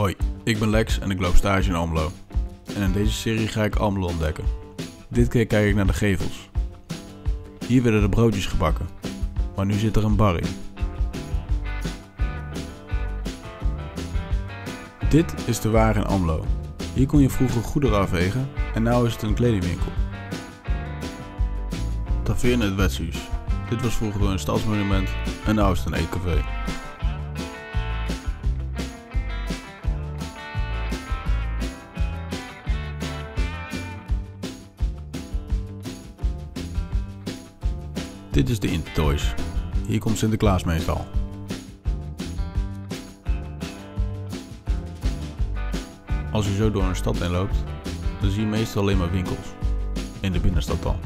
Hoi, ik ben Lex en ik loop stage in Almelo. En in deze serie ga ik Almelo ontdekken. Dit keer kijk ik naar de gevels. Hier werden de broodjes gebakken, maar nu zit er een bar in. Dit is de waar in Almelo. Hier kon je vroeger goederen afwegen en nu is het een kledingwinkel. Taverne het Wetshuis. Dit was vroeger een stadsmonument en nu is het een eetcafé. Dit is de Intertoys. Hier komt Sinterklaas meestal. Als je zo door een stad heen loopt, dan zie je meestal alleen maar winkels. In de binnenstad dan.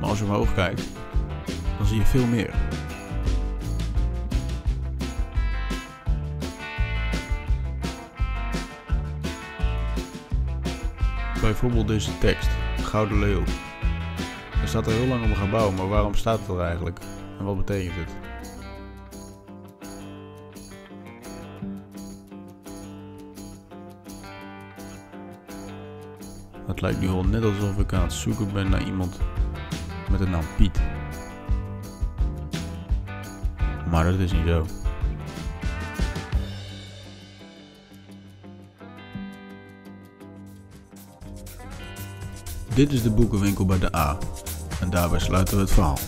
Maar als je omhoog kijkt, dan zie je veel meer. Bijvoorbeeld deze tekst, Gouden Leeuw. Er staat er heel lang op een gebouw, maar waarom staat het er eigenlijk? En wat betekent het? Het lijkt nu wel net alsof ik aan het zoeken ben naar iemand met de naam Piet. Maar dat is niet zo. Dit is de boekenwinkel bij de A. En daarbij sluiten we het verhaal.